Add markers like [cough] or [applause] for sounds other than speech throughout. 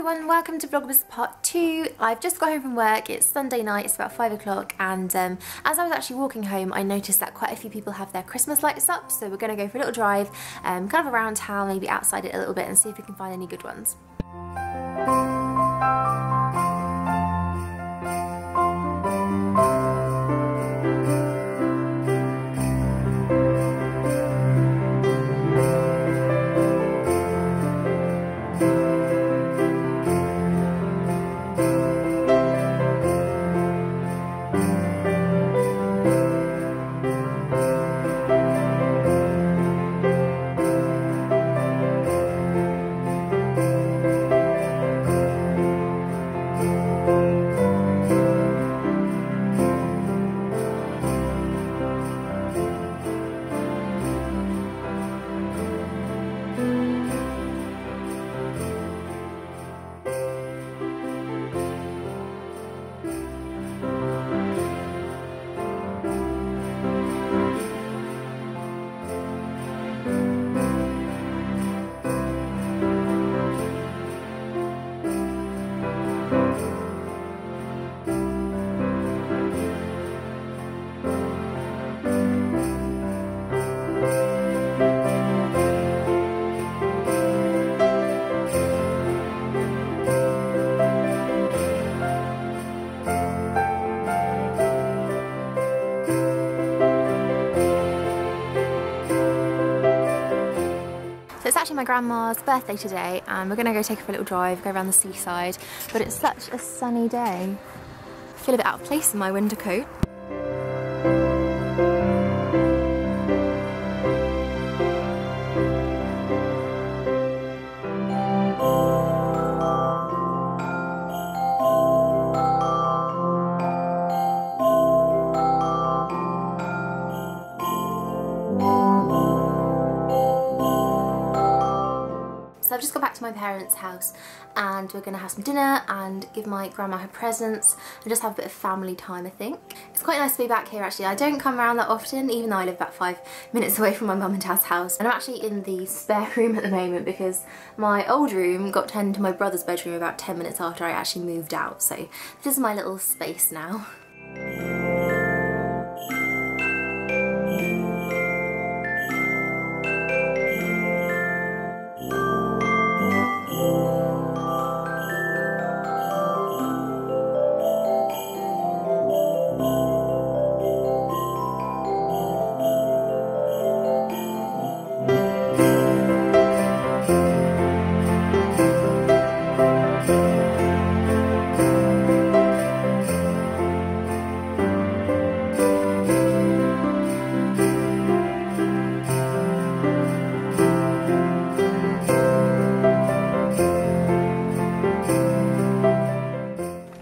everyone, welcome to Vlogmas part 2. I've just got home from work, it's Sunday night, it's about 5 o'clock and um, as I was actually walking home I noticed that quite a few people have their Christmas lights up so we're going to go for a little drive, um, kind of around town, maybe outside it a little bit and see if we can find any good ones. My grandma's birthday today and we're to go take a little drive, go around the seaside. But it's such a sunny day. I feel a bit out of place in my winter coat. Just got back to my parents' house and we're going to have some dinner and give my grandma her presents and just have a bit of family time I think. It's quite nice to be back here actually. I don't come around that often even though I live about five minutes away from my mum and dad's house. And I'm actually in the spare [laughs] room at the moment because my old room got turned into my brother's bedroom about 10 minutes after I actually moved out. So this is my little space now. [laughs]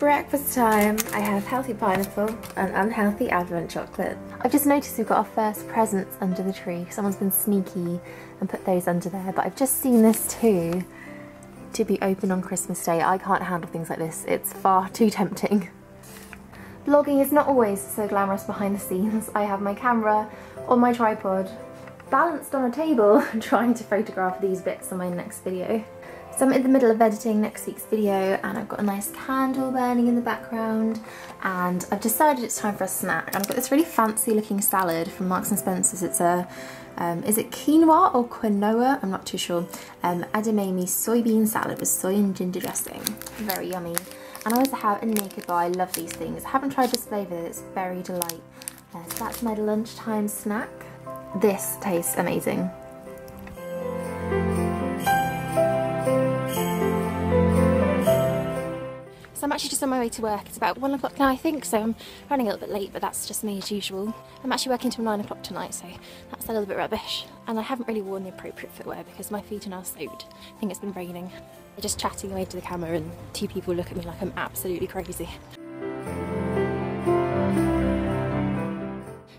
breakfast time. I have healthy pineapple and unhealthy advent chocolate. I've just noticed we've got our first presents under the tree. Someone's been sneaky and put those under there, but I've just seen this too to be open on Christmas Day. I can't handle things like this. It's far too tempting. Vlogging is not always so glamorous behind the scenes. I have my camera on my tripod, balanced on a table, [laughs] trying to photograph these bits on my next video. So I'm in the middle of editing next week's video and I've got a nice candle burning in the background and I've decided it's time for a snack I've got this really fancy looking salad from Marks and Spencer's. It's a, um, is it quinoa or quinoa? I'm not too sure. Um, edamame soybean salad with soy and ginger dressing. Very yummy. And I also have a Naked Bar. I love these things. I haven't tried this flavour, it's very delight. Uh, so that's my lunchtime snack. This tastes amazing. So I'm actually just on my way to work. It's about one o'clock now, I think, so I'm running a little bit late, but that's just me as usual. I'm actually working till nine o'clock tonight, so that's a little bit rubbish. And I haven't really worn the appropriate footwear because my feet are now soaked. I think it's been raining. I'm just chatting away to the camera and two people look at me like I'm absolutely crazy.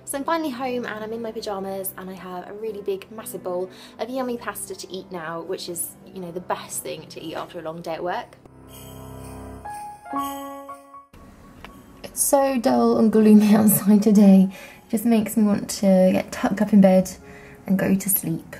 So I'm finally home and I'm in my pyjamas and I have a really big massive bowl of yummy pasta to eat now, which is, you know, the best thing to eat after a long day at work. It's so dull and gloomy [laughs] outside today. It just makes me want to get tucked up in bed and go to sleep.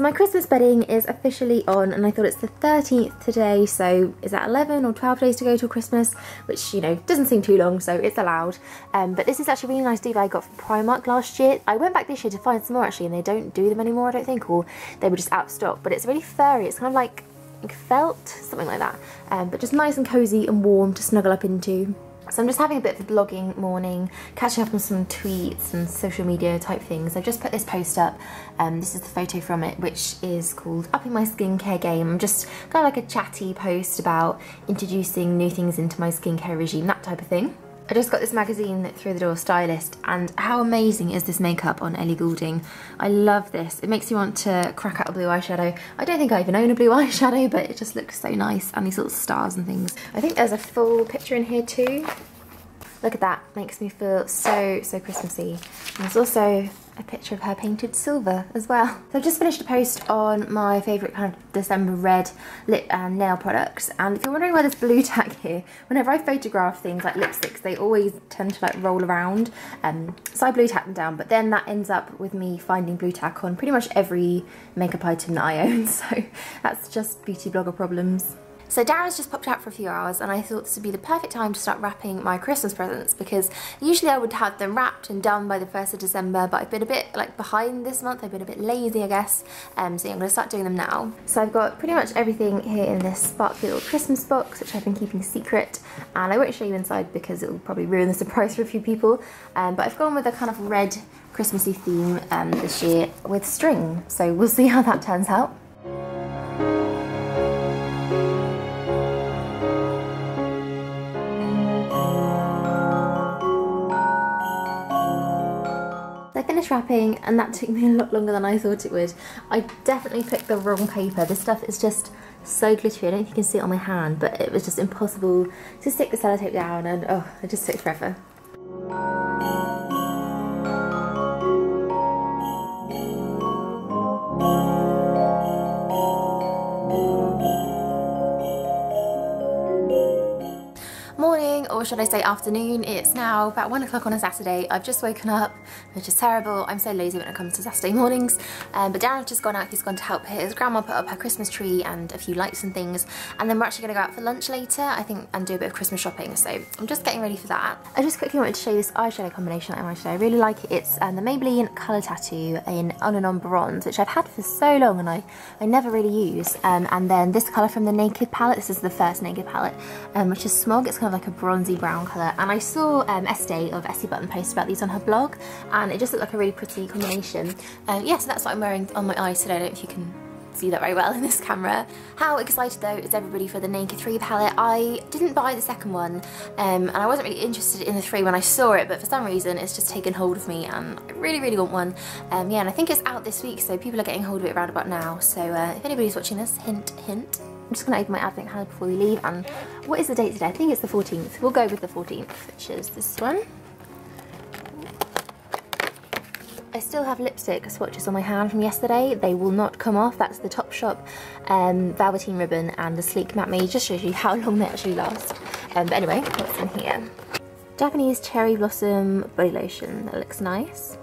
So my Christmas bedding is officially on and I thought it's the 13th today so is that 11 or 12 days to go till Christmas? Which you know doesn't seem too long so it's allowed. Um, but this is actually a really nice duvet I got from Primark last year. I went back this year to find some more actually and they don't do them anymore I don't think or they were just out of stock. But it's really furry. It's kind of like felt something like that. Um, but just nice and cozy and warm to snuggle up into. So I'm just having a bit of a blogging morning, catching up on some tweets and social media type things. I've just put this post up, um, this is the photo from it, which is called Upping My Skincare Game. I'm just kind of like a chatty post about introducing new things into my skincare regime, that type of thing. I just got this magazine through the door, Stylist, and how amazing is this makeup on Ellie Goulding? I love this. It makes me want to crack out a blue eyeshadow. I don't think I even own a blue [laughs] eyeshadow, but it just looks so nice, and these little stars and things. I think there's a full picture in here too. Look at that, makes me feel so, so Christmassy. And there's also a picture of her painted silver as well. So I've just finished a post on my favourite kind of December red lip and nail products and if you're wondering why there's blue tack here, whenever I photograph things like lipsticks they always tend to like roll around um, so I blue tack them down but then that ends up with me finding blue tack on pretty much every makeup item that I own [laughs] so that's just beauty blogger problems. So Darren's just popped out for a few hours and I thought this would be the perfect time to start wrapping my Christmas presents because usually I would have them wrapped and done by the 1st of December but I've been a bit like behind this month, I've been a bit lazy I guess, um, so yeah, I'm going to start doing them now. So I've got pretty much everything here in this sparkly little Christmas box which I've been keeping secret and I won't show you inside because it will probably ruin the surprise for a few people um, but I've gone with a kind of red Christmassy theme um, this year with string so we'll see how that turns out. Finished wrapping and that took me a lot longer than I thought it would. I definitely picked the wrong paper. This stuff is just so glittery. I don't think you can see it on my hand, but it was just impossible to stick the sellotape down and oh, it just took forever. Or should I say afternoon. It's now about one o'clock on a Saturday. I've just woken up, which is terrible. I'm so lazy when it comes to Saturday mornings. Um, but Darren's just gone out, he's gone to help his grandma put up her Christmas tree and a few lights and things. And then we're actually gonna go out for lunch later, I think, and do a bit of Christmas shopping. So I'm just getting ready for that. I just quickly wanted to show you this eyeshadow combination that I'm today. I really like it. It's um, the Maybelline Colour Tattoo in On and On Bronze, which I've had for so long and I, I never really use. Um, and then this colour from the Naked palette, this is the first Naked palette, um, which is Smog. It's kind of like a bronzy brown colour and I saw um, Estee of Essie Button post about these on her blog and it just looked like a really pretty combination. Um, yeah, so that's what I'm wearing on my eyes today. I don't know if you can see that very well [laughs] in this camera. How excited though is everybody for the Naked 3 palette. I didn't buy the second one um, and I wasn't really interested in the 3 when I saw it but for some reason it's just taken hold of me and I really really want one. Um, yeah and I think it's out this week so people are getting hold of it around about now so uh, if anybody's watching this, hint hint, I'm just going to open my advent calendar before we leave. And what is the date today? I think it's the 14th. We'll go with the 14th, which is this one. I still have lipstick swatches on my hand from yesterday. They will not come off. That's the Topshop um, Velveteen Ribbon and the Sleek Matte Me. Just shows you how long they actually last. Um, but anyway, what's in here? Japanese Cherry Blossom Body Lotion. That looks nice.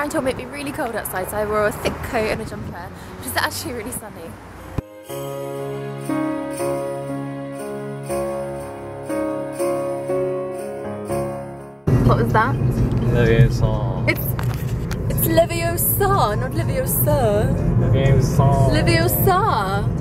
Darren told me it'd be really cold outside, so I wore a thick coat and a jumper, which is actually really sunny. What was that? Leviosa. It's it's Leviosa, not Leviosa. Leviosa. Leviosa.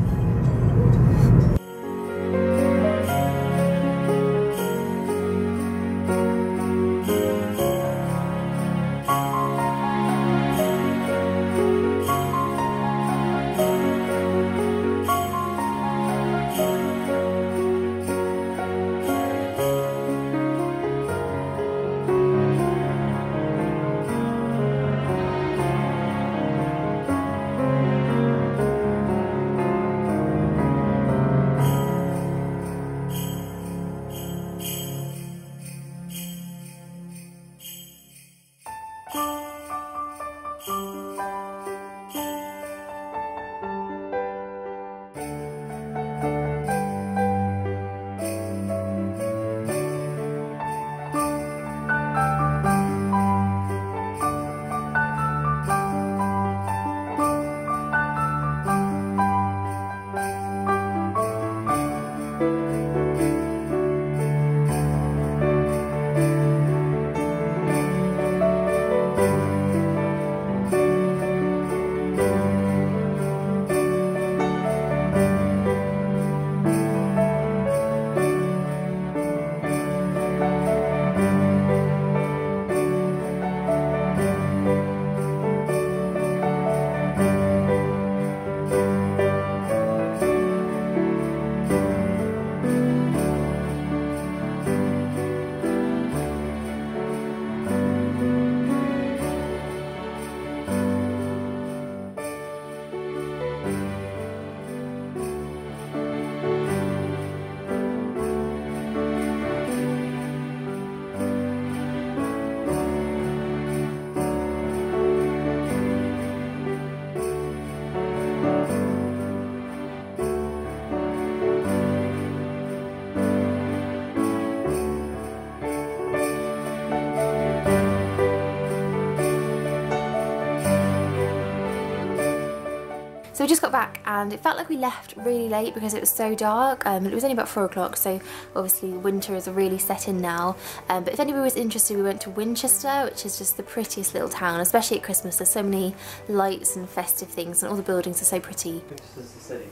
Got back and it felt like we left really late because it was so dark. Um, it was only about four o'clock, so obviously winter is really set in now. Um, but if anybody was interested, we went to Winchester, which is just the prettiest little town, especially at Christmas. There's so many lights and festive things and all the buildings are so pretty. Winchester's the city.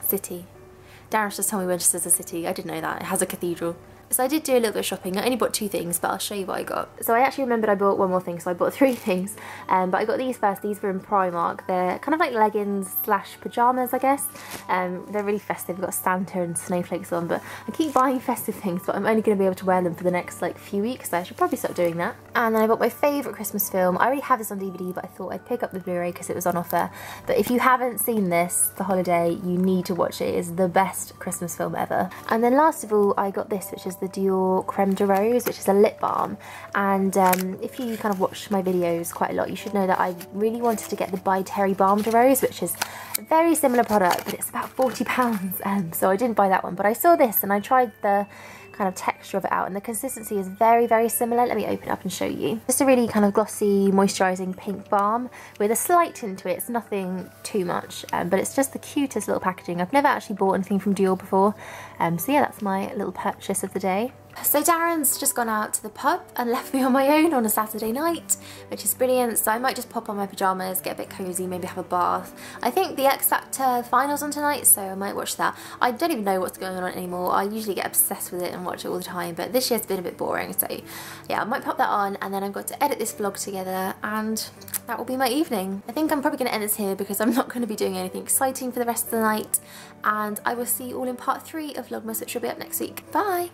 City. Darren's just told me Winchester's a city. I didn't know that. It has a cathedral. So I did do a little bit of shopping. I only bought two things, but I'll show you what I got. So I actually remembered I bought one more thing, so I bought [laughs] three things. Um, but I got these first. These were in Primark. They're kind of like leggings slash pyjamas, I guess. Um, they're really festive. They've got Santa and snowflakes on, but I keep buying [laughs] festive things, but I'm only going to be able to wear them for the next like few weeks, so I should probably stop doing that. And then I bought my favourite Christmas film. I already have this on DVD, but I thought I'd pick up the Blu-ray because it was on offer. But if you haven't seen this, The Holiday, you need to watch it. It is the best Christmas film ever. And then last of all, I got this, which is the Dior Creme de Rose, which is a lip balm. And um, if you kind of watch my videos quite a lot, you should know that I really wanted to get the By Terry Balm de Rose, which is a very similar product, but it's about £40. [laughs] Um, so I didn't buy that one. But I saw this and I tried the kind of texture of it out and the consistency is very very similar. Let me open up and show you. Just a really kind of glossy moisturizing pink balm with a slight tint to it. It's nothing too much um, but it's just the cutest little packaging. I've never actually bought anything from Dior before um, so yeah that's my little purchase of the day so Darren's just gone out to the pub and [laughs] left me on my own on a Saturday night, which is brilliant. So I might just pop on my pyjamas, get a bit cosy, maybe have a bath. I think the X Factor finals on tonight, so I might watch that. I don't even know what's going on anymore. I usually get obsessed with it and watch it all the time, but this year's been a bit boring. So yeah, I might pop that on and then I've got to edit this vlog together and that will be my evening. I think I'm probably going to end this here because I'm [laughs] not going to be doing anything exciting for the rest of the night. And I will see you all in part three of Vlogmas, which will be up next week. Bye!